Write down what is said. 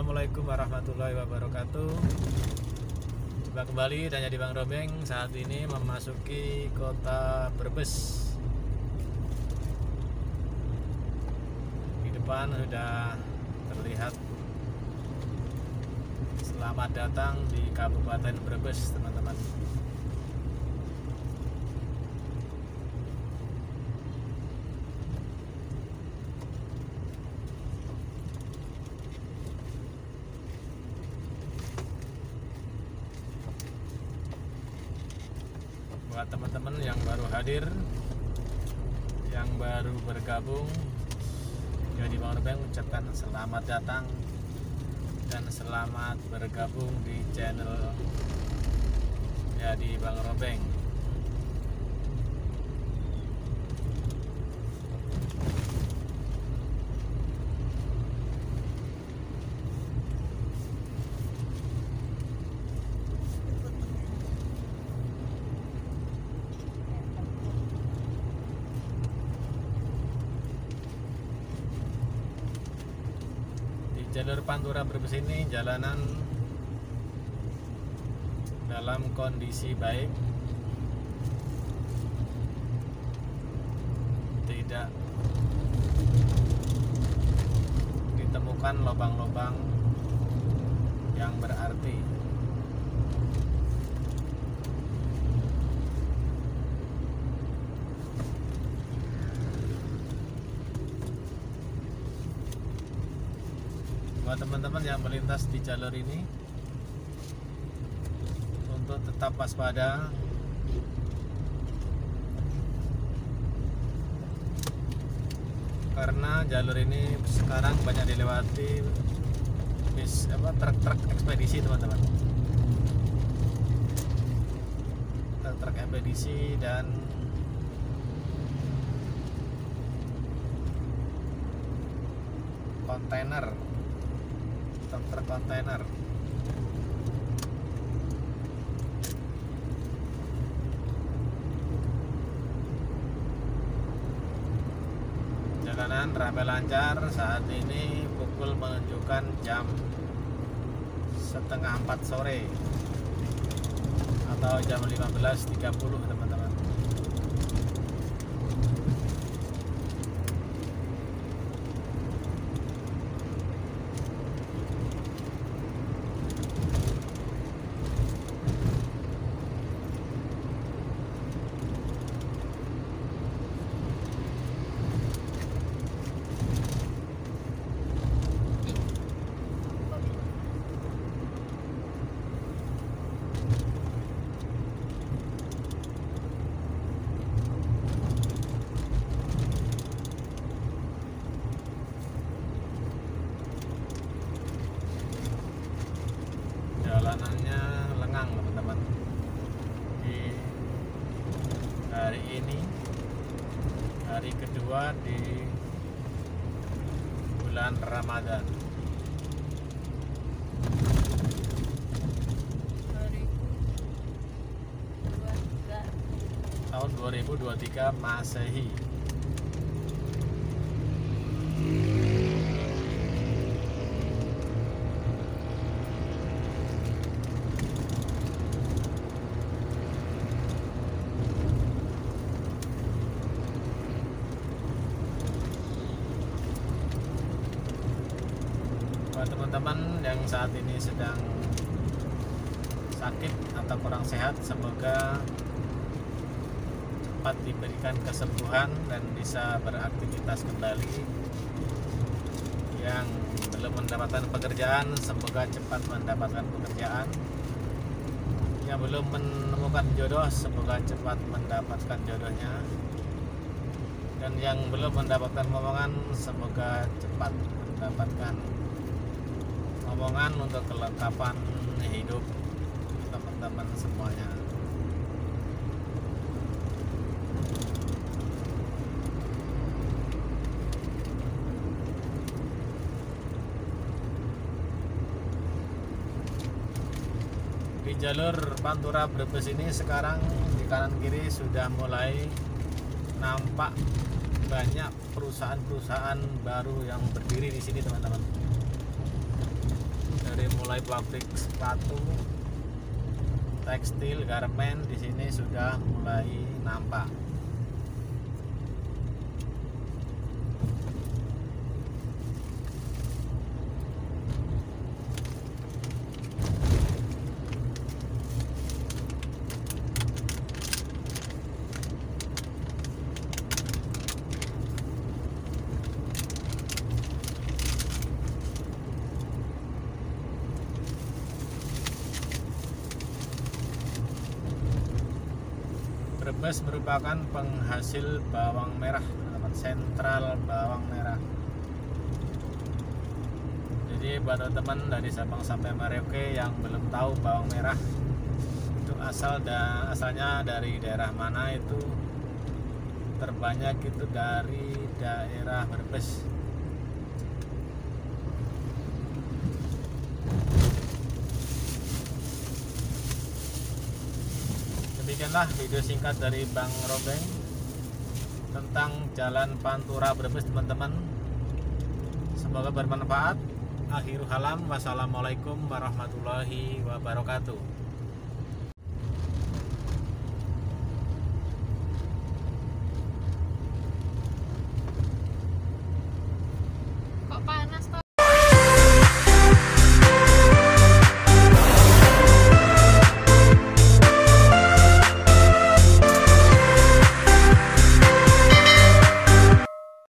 Assalamualaikum warahmatullahi wabarakatuh. Jumpa kembali dan jadi Bang Robeng saat ini memasuki kota Brebes. Di depan sudah terlihat Selamat datang di Kabupaten Brebes teman-teman buat teman-teman yang baru hadir yang baru bergabung jadi Bang Rebeng ucapkan selamat datang dan selamat bergabung di channel jadi Bang Robeng di jalur Pantura Brebes ini jalanan dalam kondisi baik. Tidak ditemukan lubang-lubang yang berarti buat teman-teman yang melintas di jalur ini untuk tetap waspada. Karena jalur ini sekarang banyak dilewati bis apa truk-truk ekspedisi teman-teman. Truk-truk ekspedisi dan kontainer truk kontainer. Jalanan ramai lancar saat ini pukul menunjukkan jam setengah empat sore atau jam 15.30 teman-teman jalanannya lengang teman-teman di hari ini hari kedua di bulan Ramadan. Tahun 2023 Masehi buat teman-teman yang saat ini sedang sakit atau kurang sehat semoga cepat diberikan kesembuhan dan bisa beraktivitas kembali. Yang belum mendapatkan pekerjaan semoga cepat mendapatkan pekerjaan. Yang belum menemukan jodoh semoga cepat mendapatkan jodohnya. Dan yang belum mendapatkan momongan semoga cepat mendapatkan omongan untuk kelengkapan hidup teman-teman semuanya. Di jalur Pantura Brebes ini sekarang di kanan kiri sudah mulai nampak banyak perusahaan-perusahaan baru yang berdiri di sini teman-teman mulai pabrik sepatu tekstil garmen di sini sudah mulai nampak Brebes merupakan penghasil bawang merah, teman sentral bawang merah. Jadi buat teman-teman dari Sabang sampai Merauke yang belum tahu bawang merah itu asal dan asalnya dari daerah mana itu terbanyak itu dari daerah Brebes. Demikianlah video singkat dari Bang Robeng tentang Jalan Pantura Brebes teman-teman. Semoga bermanfaat. Akhiru halam wassalamualaikum warahmatullahi wabarakatuh